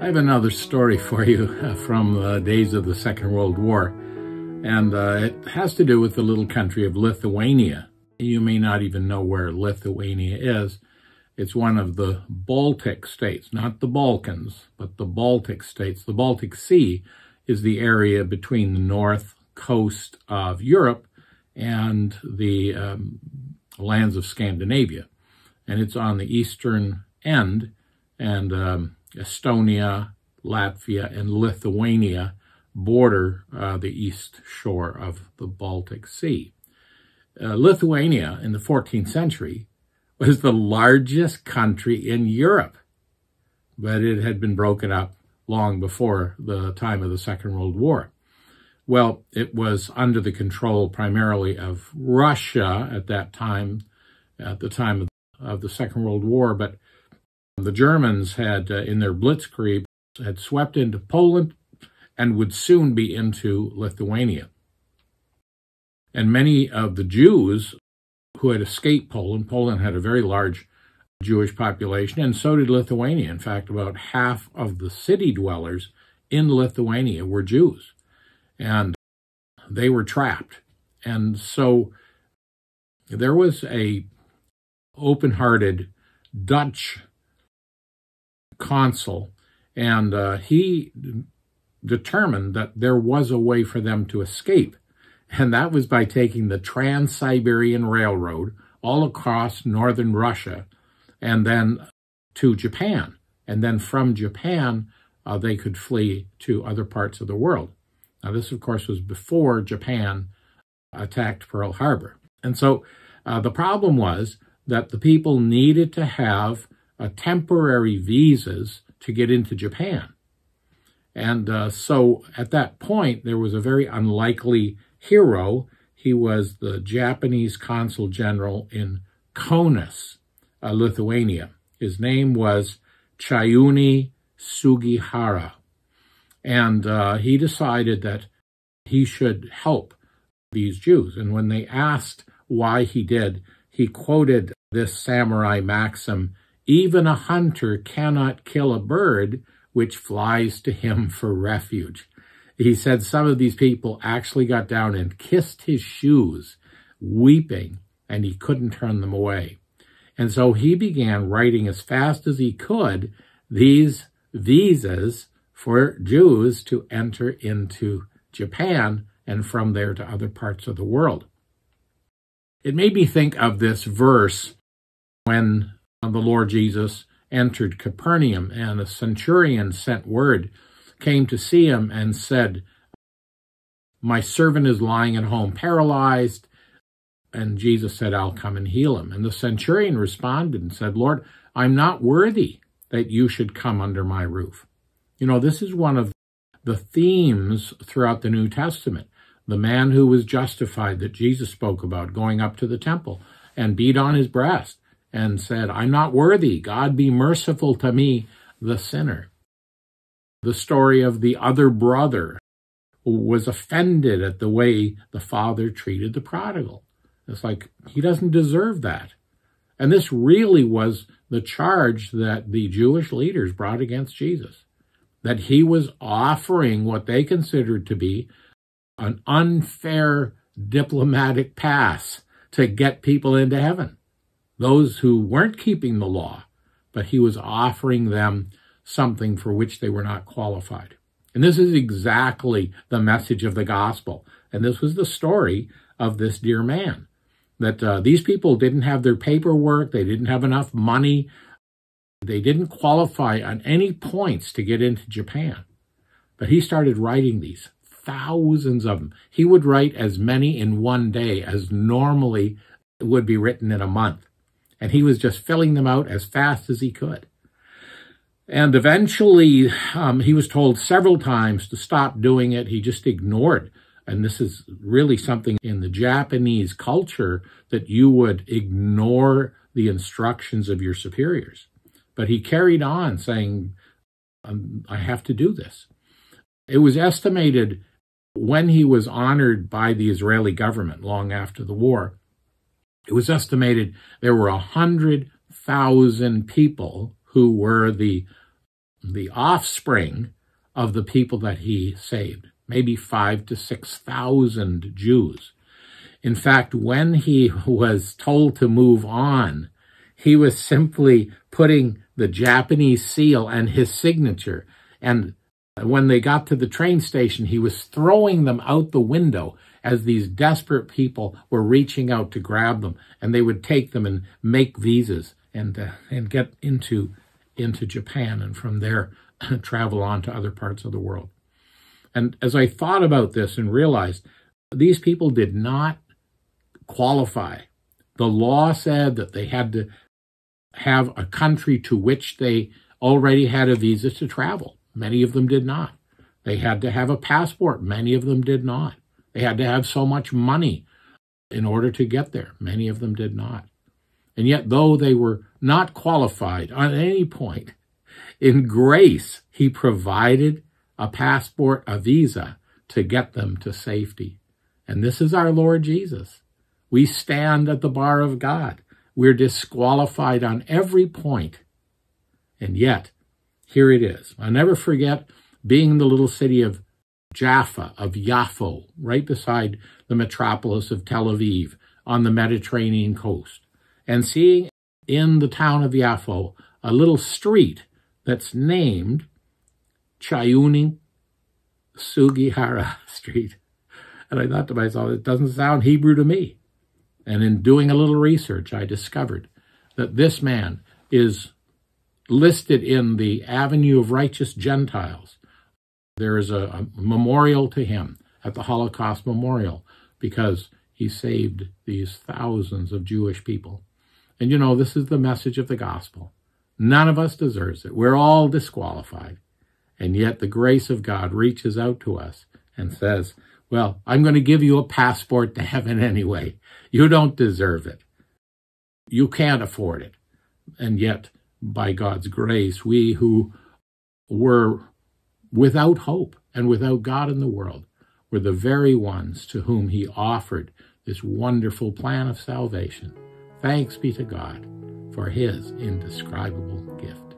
I have another story for you from the days of the Second World War, and uh, it has to do with the little country of Lithuania. You may not even know where Lithuania is. It's one of the Baltic states, not the Balkans, but the Baltic states. The Baltic Sea is the area between the north coast of Europe and the um, lands of Scandinavia. And it's on the eastern end, and um, Estonia, Latvia, and Lithuania border uh, the east shore of the Baltic Sea. Uh, Lithuania in the 14th century was the largest country in Europe, but it had been broken up long before the time of the Second World War. Well, it was under the control primarily of Russia at that time, at the time of, of the Second World War, but the Germans had, uh, in their blitzkrieg, had swept into Poland and would soon be into Lithuania. And many of the Jews who had escaped Poland, Poland had a very large Jewish population, and so did Lithuania. In fact, about half of the city dwellers in Lithuania were Jews, and they were trapped. And so there was a open-hearted Dutch consul, and uh, he determined that there was a way for them to escape. And that was by taking the Trans-Siberian Railroad all across northern Russia and then to Japan. And then from Japan, uh, they could flee to other parts of the world. Now, this, of course, was before Japan attacked Pearl Harbor. And so uh, the problem was that the people needed to have uh, temporary visas to get into Japan. And uh, so at that point, there was a very unlikely hero. He was the Japanese consul general in Kaunas, uh, Lithuania. His name was Chiune Sugihara. And uh, he decided that he should help these Jews. And when they asked why he did, he quoted this samurai maxim, even a hunter cannot kill a bird which flies to him for refuge. He said some of these people actually got down and kissed his shoes, weeping, and he couldn't turn them away. And so he began writing as fast as he could these visas for Jews to enter into Japan and from there to other parts of the world. It made me think of this verse when the Lord Jesus entered Capernaum, and a centurion sent word, came to see him and said, My servant is lying at home paralyzed. And Jesus said, I'll come and heal him. And the centurion responded and said, Lord, I'm not worthy that you should come under my roof. You know, this is one of the themes throughout the New Testament. The man who was justified that Jesus spoke about going up to the temple and beat on his breast and said, I'm not worthy. God be merciful to me, the sinner. The story of the other brother was offended at the way the father treated the prodigal. It's like, he doesn't deserve that. And this really was the charge that the Jewish leaders brought against Jesus, that he was offering what they considered to be an unfair diplomatic pass to get people into heaven those who weren't keeping the law, but he was offering them something for which they were not qualified. And this is exactly the message of the gospel. And this was the story of this dear man, that uh, these people didn't have their paperwork, they didn't have enough money, they didn't qualify on any points to get into Japan. But he started writing these, thousands of them. He would write as many in one day as normally would be written in a month and he was just filling them out as fast as he could. And eventually, um, he was told several times to stop doing it. He just ignored. And this is really something in the Japanese culture that you would ignore the instructions of your superiors. But he carried on saying, um, I have to do this. It was estimated when he was honored by the Israeli government long after the war it was estimated there were 100,000 people who were the the offspring of the people that he saved, maybe five to 6,000 Jews. In fact, when he was told to move on, he was simply putting the Japanese seal and his signature. And when they got to the train station, he was throwing them out the window as these desperate people were reaching out to grab them. And they would take them and make visas and, uh, and get into, into Japan and from there travel on to other parts of the world. And as I thought about this and realized these people did not qualify. The law said that they had to have a country to which they already had a visa to travel. Many of them did not. They had to have a passport. Many of them did not. They had to have so much money in order to get there. Many of them did not. And yet, though they were not qualified on any point, in grace, he provided a passport, a visa to get them to safety. And this is our Lord Jesus. We stand at the bar of God. We're disqualified on every point. And yet, here it is. I'll never forget being in the little city of Jaffa, of Yaffo, right beside the metropolis of Tel Aviv on the Mediterranean coast, and seeing in the town of Yaffo a little street that's named Chiune Sugihara Street. And I thought to myself, it doesn't sound Hebrew to me. And in doing a little research, I discovered that this man is listed in the Avenue of Righteous Gentiles. There is a, a memorial to him at the Holocaust Memorial because he saved these thousands of Jewish people. And you know, this is the message of the gospel. None of us deserves it. We're all disqualified. And yet the grace of God reaches out to us and says, well, I'm going to give you a passport to heaven anyway. You don't deserve it. You can't afford it. And yet, by God's grace, we who were without hope and without God in the world were the very ones to whom he offered this wonderful plan of salvation. Thanks be to God for his indescribable gift.